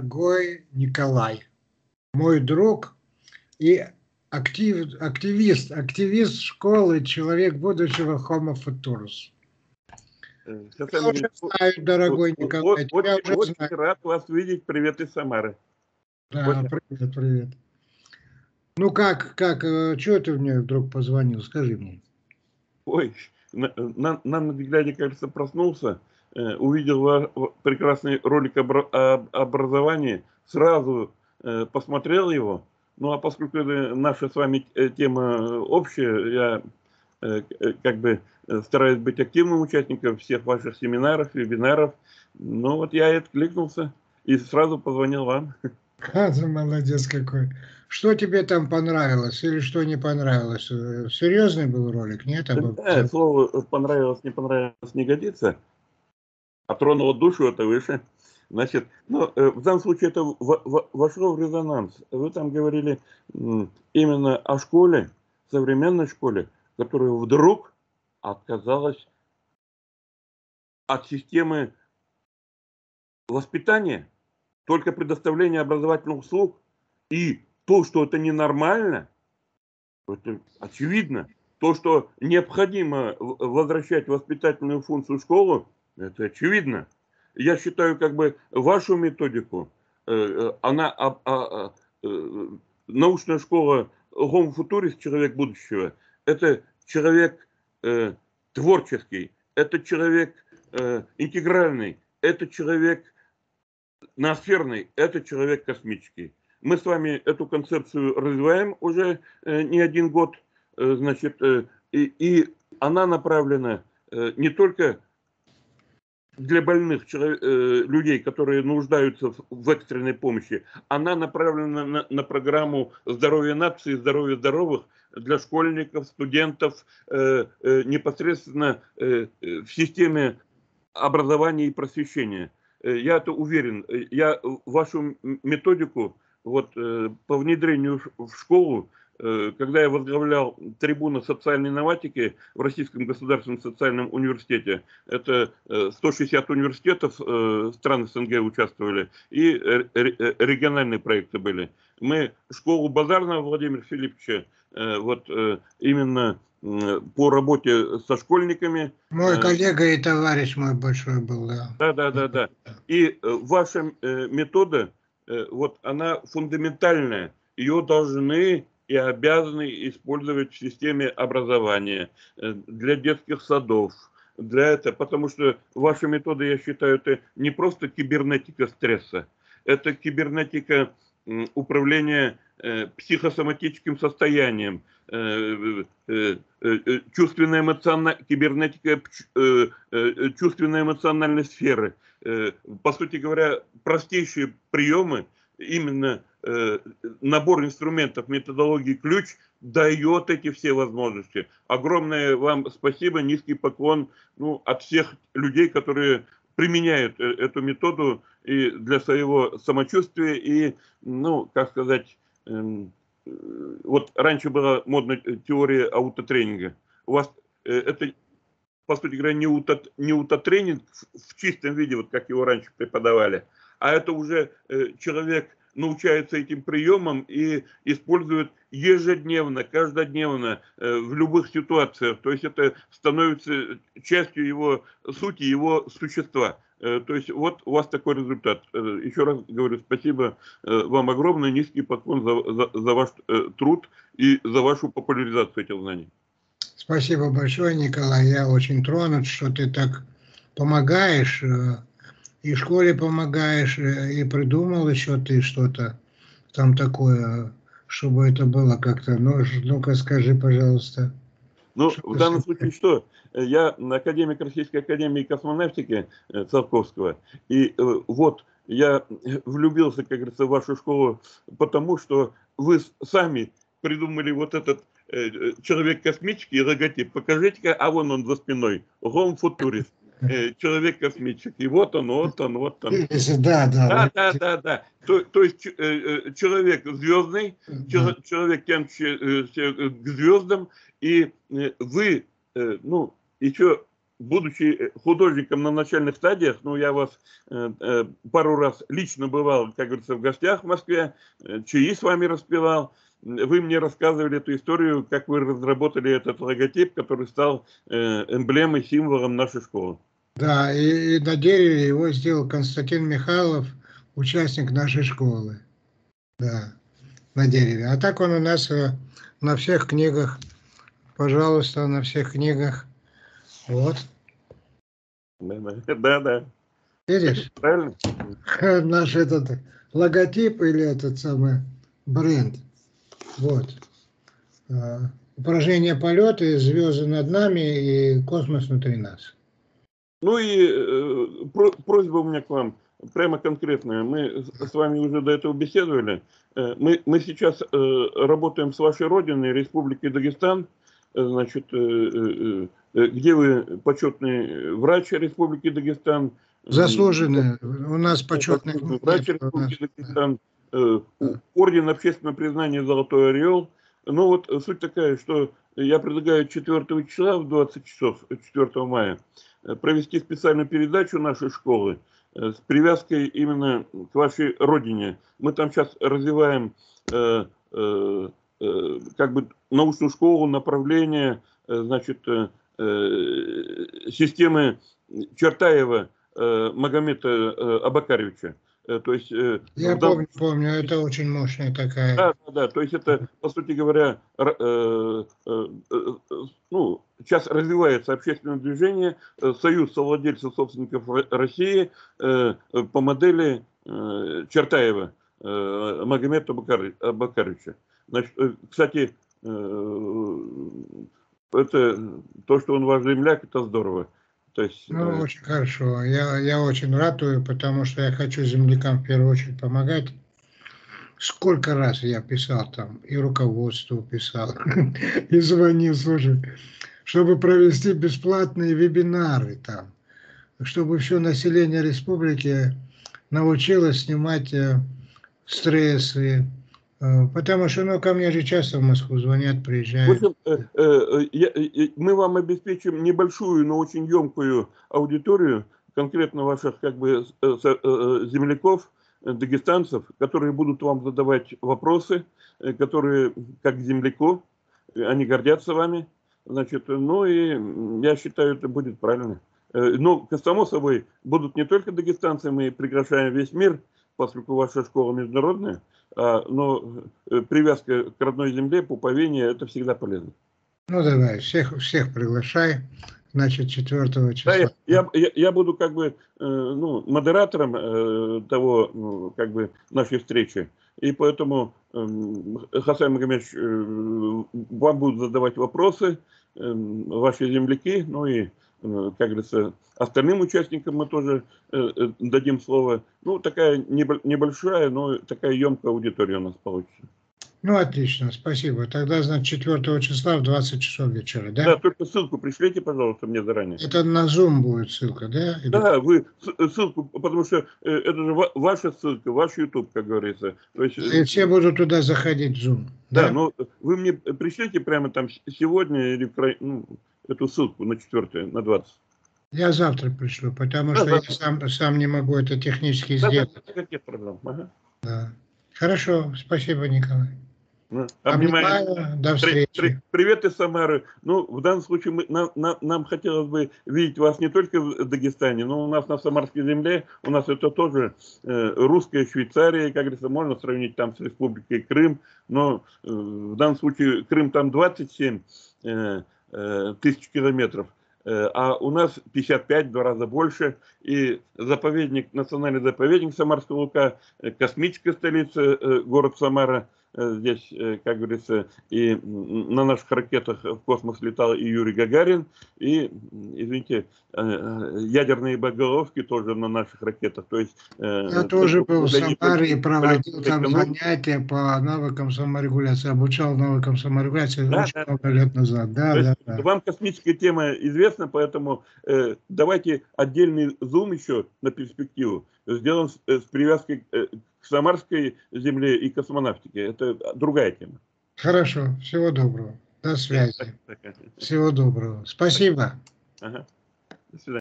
дорогой Николай, мой друг и актив, активист, активист школы, человек будущего Homo Futurus. Э, я уже знаю, дорогой Николай. Очень, очень рад вас видеть. Привет из Самары. Да, вот. привет, привет. Ну как, как, э, что ты мне вдруг позвонил, скажи мне. Ой, на, на, на глядя, кажется, проснулся, увидел прекрасный ролик об, об образовании, сразу э, посмотрел его. Ну а поскольку наша с вами э, тема общая, я э, э, как бы стараюсь быть активным участником всех ваших семинаров, вебинаров. Ну вот я и откликнулся и сразу позвонил вам. А, ты молодец какой. Что тебе там понравилось или что не понравилось? Серьезный был ролик, нет? Да, слово понравилось, не понравилось не годится. А тронуло душу, это выше. Значит, ну, э, в данном случае это вошло в резонанс. Вы там говорили именно о школе, современной школе, которая вдруг отказалась от системы воспитания, только предоставления образовательных услуг, и то, что это ненормально, это очевидно. То, что необходимо возвращать воспитательную функцию в школу, это очевидно. Я считаю, как бы вашу методику, э, э, она, а, а, а, научная школа Homo Futuris, человек будущего, это человек э, творческий, это человек э, интегральный, это человек ноосферный, это человек космический. Мы с вами эту концепцию развиваем уже э, не один год, э, значит, э, и, и она направлена э, не только для больных э, людей, которые нуждаются в, экстренной помощи, она направлена на, на программу здоровья нации, здоровья здоровых для школьников, студентов, э, э, непосредственно э, э в системе образования и просвещения. Э, я это уверен. Я вашу методику вот, по внедрению в школу, когда я возглавлял трибуну социальной инноватики в Российском государственном социальном университете, это 160 университетов стран СНГ участвовали, и региональные проекты были. Мы школу Базарного Владимира Филипповича, вот именно по работе со школьниками. Мой коллега и товарищ мой большой был, да. Да, да, да, да. И ваша метода, Э, вот она фундаментальная. Ее должны и обязаны использовать в системе образования, э, для детских садов, для этого, потому что ваши методы, я считаю, это не просто кибернетика стресса, это кибернетика управления э, психосоматическим состоянием, чувственная эмоциональная кибернетика чувственной эмоциональной сферы – Э, по сути говоря, простейшие приемы, именно э, набор инструментов, методологии ключ дает эти все возможности. Огромное вам спасибо, низкий поклон ну, от всех людей, которые применяют э, эту методу и для своего самочувствия и, ну, как сказать, эм, вот раньше была модная теория аутотренинга. У вас это по сути говоря, не, уто, не утотренинг в чистом виде, вот как его раньше преподавали, а это уже э, человек научается этим приемам и использует ежедневно, каждодневно, э, в любых ситуациях. То есть это становится частью его сути, его существа. Э, то есть вот у вас такой результат. Э, еще раз говорю спасибо вам огромное, низкий поклон за, за, за ваш труд и за вашу популяризацию этих знаний. Спасибо большое, Николай. Я очень тронут, что ты так помогаешь, э, и школе помогаешь, э, и придумал еще ты что-то там такое, чтобы это было как-то. Ну, ну-ка скажи, пожалуйста. Ну, что в данном случае что? Я академик Российской Академии Космонавтики э, Царковского, и вот я влюбился, как говорится, в вашу школу, потому что вы сами придумали вот этот Э, человек космический логотип. Покажите-ка, а вон он за спиной. Home Futurist. Э, человек космический. Вот он, вот он, вот он. Да, да. Да, да, да, да. То, то есть э, человек звездный, да. человек тянущий к звездам, и вы, ну, еще будучи художником на начальных стадиях, ну, я вас э, э, пару раз лично бывал, как говорится, в гостях в Москве, э, чаи с вами распевал, вы мне рассказывали эту историю, как вы разработали этот логотип, который стал э, эмблемой, символом нашей школы. Да, и, и на дереве его сделал Константин Михайлов, участник нашей школы. Да, на дереве. А так он у нас э, на всех книгах, пожалуйста, на всех книгах. Вот. Да, да. Видишь? Правильно? Наш этот логотип или этот самый бренд. Вот. А, упражнение полета, звезды над нами и космос внутри нас. Ну и э, просьба у меня к вам, прямо конкретная. Мы с вами уже до этого беседовали. Э, мы, мы сейчас э, работаем с вашей родиной, Республикой Дагестан, э, значит, э, э, э, где вы почетный врач Республики Дагестан. Заслуженный. У нас почетный врач Республики Дагестан. Э, орден общественного признания «Золотой орел». Ну вот суть такая, что я предлагаю 4 числа в 20 часов, 4 мая, Э, провести специальную передачу нашей школы э, с привязкой именно к вашей родине. Мы там сейчас развиваем э, э, э, как бы научную школу, направление, э, значит, э, системы Чертаева э, Магомета э, Абакаровича. Э, то есть, э, Я дал... помню, помню, это очень мощная такая. Да, да, да. То есть это, по сути говоря, э, э, э, ну, сейчас развивается общественное движение Союз совладельцев собственников России э, по модели э, Чертаева э, Магомета Абакаровича. Значит, кстати, э, это то, что он ваш земляк, это здорово. То есть, ну, э... очень хорошо. Я, я очень ратую, потому что я хочу землякам в первую очередь помогать. Сколько раз я писал там, и руководству писал, и звонил, слушай, чтобы провести бесплатные вебинары там, чтобы все население республики научилось снимать э, стрессы, потому что, ну, ко мне же часто в Москву звонят, приезжают. В общем, э, э, мы вам обеспечим небольшую, но очень емкую аудиторию, конкретно ваших как бы земляков, дагестанцев, которые будут вам задавать вопросы, которые как земляку, они гордятся вами. Значит, ну и я считаю, это будет правильно. Но, само собой, будут не только дагестанцы, мы приглашаем весь мир, поскольку ваша школа международная, а, но э, привязка к родной земле, пуповение, это всегда полезно. Ну давай, всех, всех приглашай, значит, 4 числа. Да, я, я, я буду как бы э, ну, модератором э, того, ну, как бы нашей встречи. И поэтому э, Хасан Магомедович, э, вам будут задавать вопросы, э, ваши земляки, ну и как говорится, остальным участникам мы тоже э, э, дадим слово. Ну, такая небольшая, но такая емкая аудитория у нас получится. Ну, отлично, спасибо. Тогда, значит, 4 числа в 20 часов вечера, да? Да, только ссылку пришлите, пожалуйста, мне заранее. Это на Zoom будет ссылка, да? Или... Да, вы ссылку, потому что это же ваша ссылка, ваш YouTube, как говорится. То есть... И все будут туда заходить в Zoom, да? Да, но вы мне пришлите прямо там сегодня или ну, эту ссылку на 4, на 20. Я завтра пришлю, потому да, что завтра. я сам, сам не могу это технически да, сделать. Да, никаких проблем. Ага. Да. Хорошо, спасибо, Николай. Ну, обнимаю. Обнимаю. До встречи. Привет из Самары. Ну, в данном случае мы, нам, нам, нам хотелось бы видеть вас не только в Дагестане, но у нас на Самарской земле, у нас это тоже э, русская Швейцария, как говорится, можно сравнить там с Республикой Крым, но э, в данном случае Крым там 27 э, э, тысяч километров. Э, а у нас 55, два раза больше, и заповедник, национальный заповедник Самарского Лука, э, космическая столица, э, город Самара, здесь, как говорится, и на наших ракетах в космос летал и Юрий Гагарин, и, извините, ядерные боеголовки тоже на наших ракетах. То есть, Я тоже был в Самаре и проводил там занятия по навыкам саморегуляции, обучал навыкам саморегуляции да, очень да. много лет назад. Да, да, да. Вам космическая тема известна? поэтому э, давайте отдельный зум еще на перспективу сделан с, э, с привязкой э, к Самарской земле и космонавтике. Это другая тема. Хорошо, всего доброго. До связи. Всего доброго. Спасибо. Ага. До свидания.